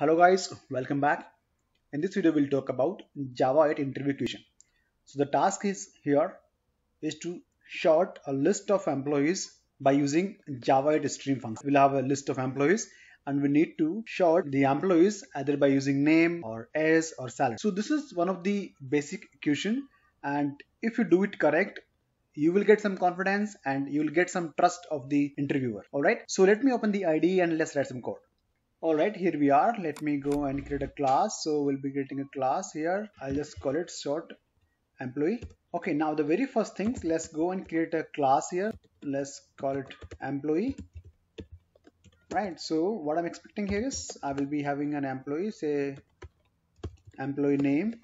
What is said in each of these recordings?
Hello guys, welcome back. In this video we'll talk about Java 8 interview question. So the task is here is to sort a list of employees by using Java 8 stream function. We'll have a list of employees and we need to sort the employees either by using name or as or salary. So this is one of the basic question and if you do it correct you will get some confidence and you will get some trust of the interviewer all right so let me open the IDE and let's write some code all right here we are. Let me go and create a class. So we'll be creating a class here. I'll just call it sort employee. Okay now the very first thing let's go and create a class here. Let's call it employee. Right so what i'm expecting here is i will be having an employee say employee name.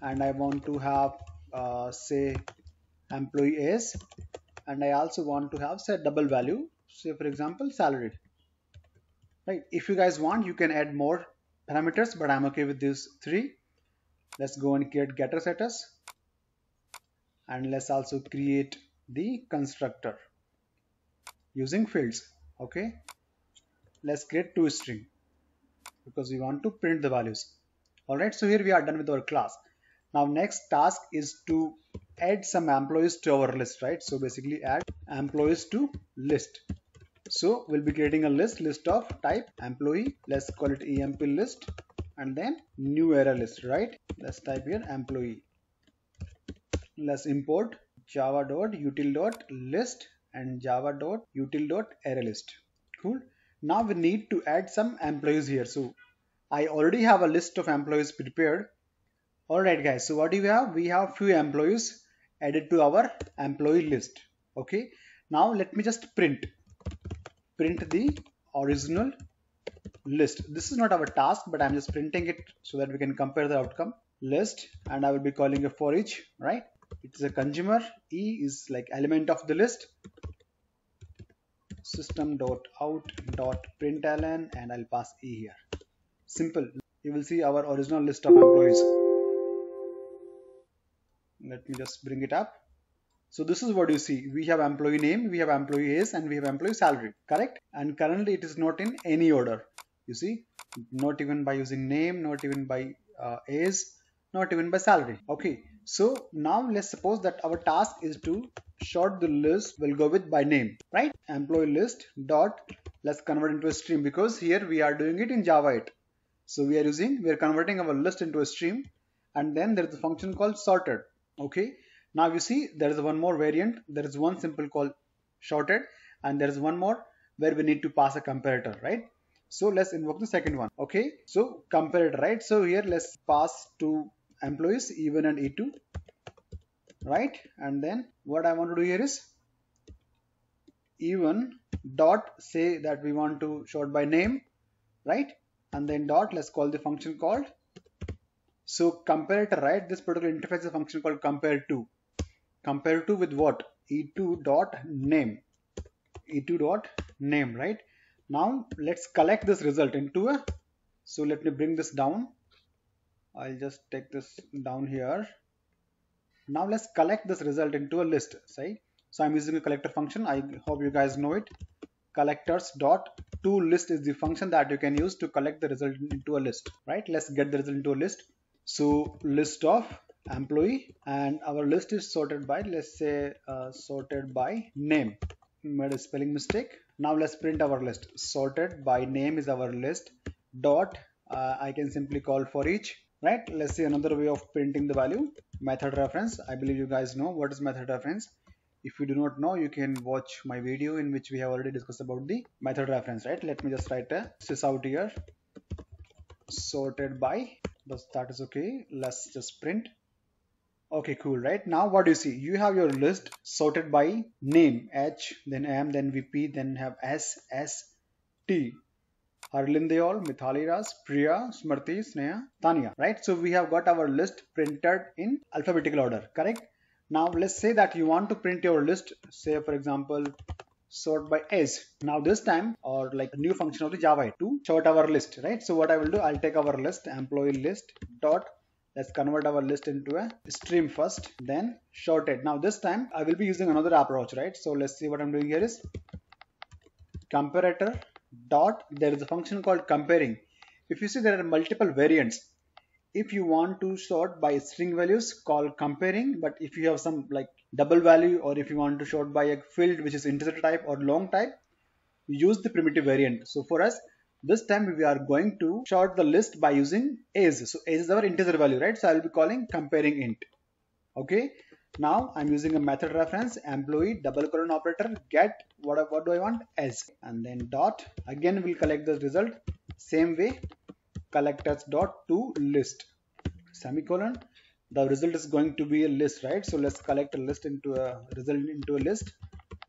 And i want to have uh, say employee is and I also want to have say double value. Say for example salary right if you guys want you can add more parameters but I'm okay with these three. Let's go and create getter setters and let's also create the constructor using fields okay? Let's create toString because we want to print the values. All right so here we are done with our class. Now next task is to add some employees to our list, right? So basically add employees to list. So we'll be creating a list, list of type employee. Let's call it emp list and then new array list, right? Let's type here employee. Let's import java.util.list and java.util.arraylist. Cool. Now we need to add some employees here. So I already have a list of employees prepared Alright guys, so what do we have? We have few employees added to our employee list. Okay, now let me just print. Print the original list. This is not our task, but I'm just printing it so that we can compare the outcome. List and I will be calling a for each, right? It's a consumer. E is like element of the list. System.out.println and I'll pass E here. Simple. You will see our original list of employees let me just bring it up so this is what you see. We have employee name we have employee age and we have employee salary correct? And currently it is not in any order you see. Not even by using name not even by uh, age not even by salary. Okay so now let's suppose that our task is to sort the list We'll go with by name right? Employee list dot let's convert into a stream because here we are doing it in java 8 so we are using we are converting our list into a stream and then there is a function called sorted okay now you see there is one more variant. There is one simple called sorted and there is one more where we need to pass a comparator right? So let's invoke the second one okay? So comparator right? So here let's pass to employees e1 and e2 right? And then what i want to do here is e1 dot say that we want to sort by name right? And then dot let's call the function called. So comparator, right? This particular interface is a function called compare to. Compare to with what? E2 dot name. E2 dot name, right? Now let's collect this result into a. So let me bring this down. I'll just take this down here. Now let's collect this result into a list, right? So I'm using a collector function. I hope you guys know it. Collectors dot to list is the function that you can use to collect the result into a list, right? Let's get the result into a list. So list of employee and our list is sorted by let's say uh, sorted by name. Made a spelling mistake. Now let's print our list. Sorted by name is our list. Dot uh, I can simply call for each right? Let's see another way of printing the value. Method reference. I believe you guys know what is method reference. If you do not know you can watch my video in which we have already discussed about the method reference right? Let me just write a sys out here. Sorted by but that is okay. Let's just print okay cool right now what do you see you have your list sorted by name h then m then vp then have s s t Harleen Deol, Mithali Raj, Priya, Smriti, Sneha, Tanya, right? So we have got our list printed in alphabetical order, correct? Now let's say that you want to print your list, say for example, sort by s. Now this time or like a new function of the Java to sort our list, right? So what I will do, I'll take our list, employee list dot let's convert our list into a stream first then sort it. Now this time i will be using another approach right? So let's see what i'm doing here is comparator dot there is a function called comparing. If you see there are multiple variants. If you want to sort by string values call comparing but if you have some like double value or if you want to sort by a field which is integer type or long type use the primitive variant. So for us this time we are going to sort the list by using as so as is our integer value right? So i will be calling comparing int. Okay? Now I'm using a method reference employee double colon operator get what, what do I want? As. And then dot. Again we'll collect the result. Same way collectors dot to list. Semicolon. The result is going to be a list right? So let's collect a list into a result into a list.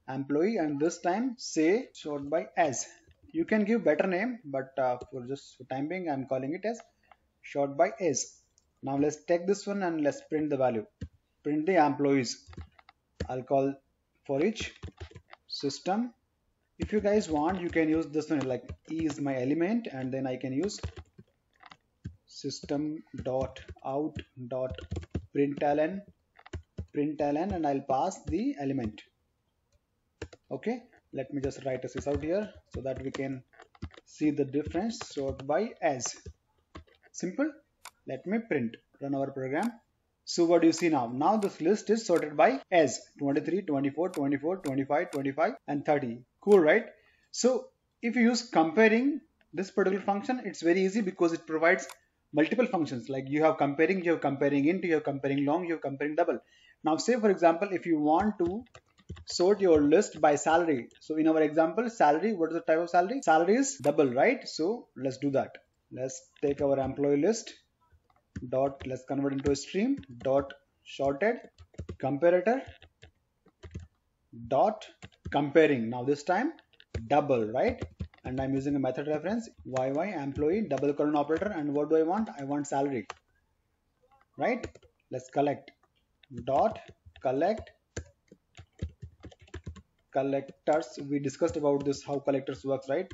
Employee and this time say sort by as you can give better name but uh, for just for time being I'm calling it as short by as now let's take this one and let's print the value. Print the employees. I'll call for each system. If you guys want you can use this one like e is my element and then I can use system dot out dot println println and I'll pass the element. Okay let me just write this out here so that we can see the difference sort by as simple let me print run our program so what do you see now? Now this list is sorted by as 23, 24, 24, 25, 25 and 30. Cool, right? So if you use comparing this particular function, it's very easy because it provides multiple functions like you have comparing, you have comparing int, you have comparing long, you have comparing double. Now say for example, if you want to sort your list by salary. So in our example, salary, what is the type of salary? Salary is double, right? So let's do that. Let's take our employee list. Dot let's convert into a stream. Dot sorted comparator. Dot comparing. Now this time double right? And I'm using a method reference. Yy employee double colon operator. And what do I want? I want salary. Right? Let's collect. Dot collect collectors we discussed about this how collectors works right?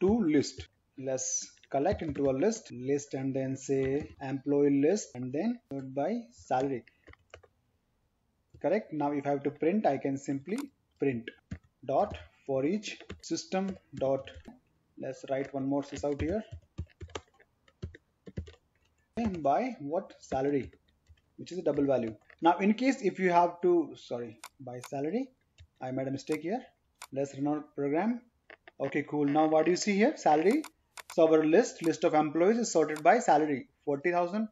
To list. Let's collect into a list list and then say employee list and then by salary. Correct? Now if I have to print I can simply print. Dot for each system dot. Let's write one more sys out here. And by what salary? Which is a double value. Now in case if you have to sorry by salary I made a mistake here let's run our program okay cool now what do you see here salary so our list, list of employees is sorted by salary 40,000,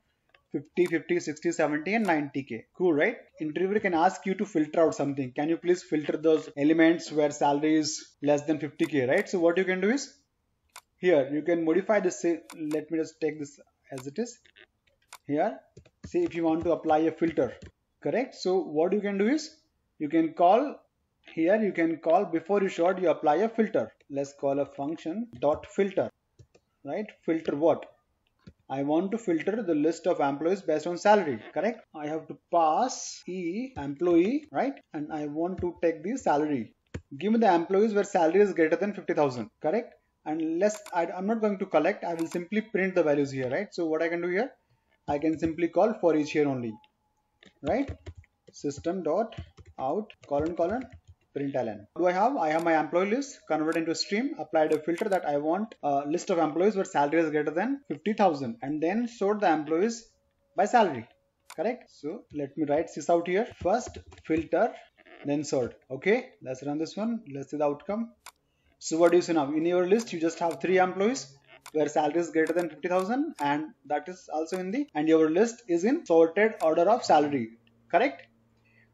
50, 50, 60, 70 and 90k. Cool, right? Interviewer can ask you to filter out something. Can you please filter those elements where salary is less than 50k, right? So what you can do is here you can modify this. Let me just take this as it is. Here, see if you want to apply a filter, correct? So what you can do is you can call here you can call before you short you apply a filter. Let's call a function dot filter right? Filter what? I want to filter the list of employees based on salary correct? I have to pass e employee right? And I want to take the salary. Give me the employees where salary is greater than 50,000 correct? And less I, I'm not going to collect I will simply print the values here right? So what I can do here? I can simply call for each here only right? System dot out colon colon println. What do I have? I have my employee list, convert into a stream, applied a filter that I want a list of employees where salary is greater than 50,000 and then sort the employees by salary. Correct? So let me write this out here. First filter, then sort. Okay, let's run this one. Let's see the outcome. So what do you see now? In your list, you just have three employees where salary is greater than 50,000 and that is also in the and your list is in sorted order of salary. Correct?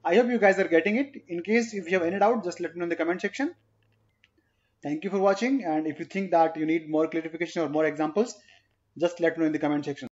I hope you guys are getting it. In case if you have any doubt, just let me know in the comment section. Thank you for watching and if you think that you need more clarification or more examples, just let me know in the comment section.